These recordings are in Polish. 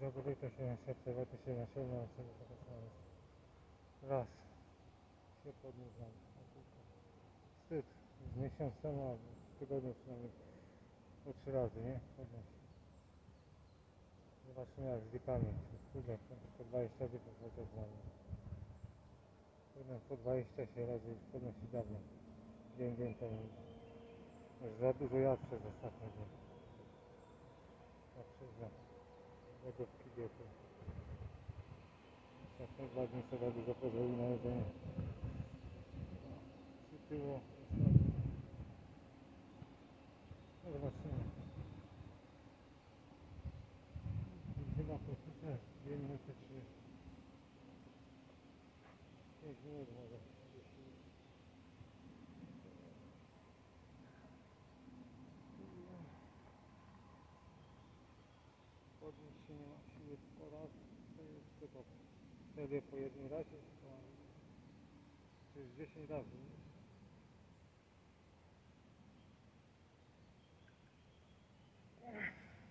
Zabuduj to się na serce, to się na siedem, na jest. Raz. Się podniósł. Wstyd. Z miesiąc temu, albo w tygodniu przynajmniej. Po trzy razy, nie? Podnieś. Zobaczymy jak z dipami. Kurde, po 20 dipów chociaż dla mnie. Jeden po 20 się razy już podnosi dawno. Dzień, dzień temu. Już za dużo jadł przez ostatnie dni. Ja przyznam. Ostatnie dwa dni sobie dużo pozwoli na jedzenie. Przytyło. No zobaczymy. Chyba po też dwie minuty czy 5 minut może. 10 minut. Podnieść się nie ma siły po raz, to jest tylko wtedy po jednym razie, to, to jest 10 razy.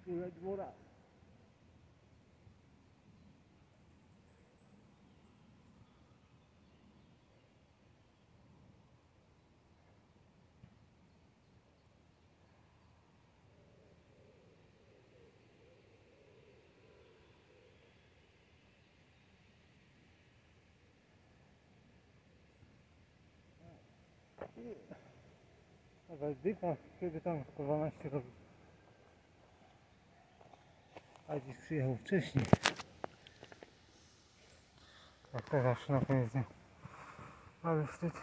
Nie? Ledwo raz. Dobra, dycha, kiedy tam po 12 robi. A dziś przyjechał wcześniej. A teraz na dnia. Ale wstyd.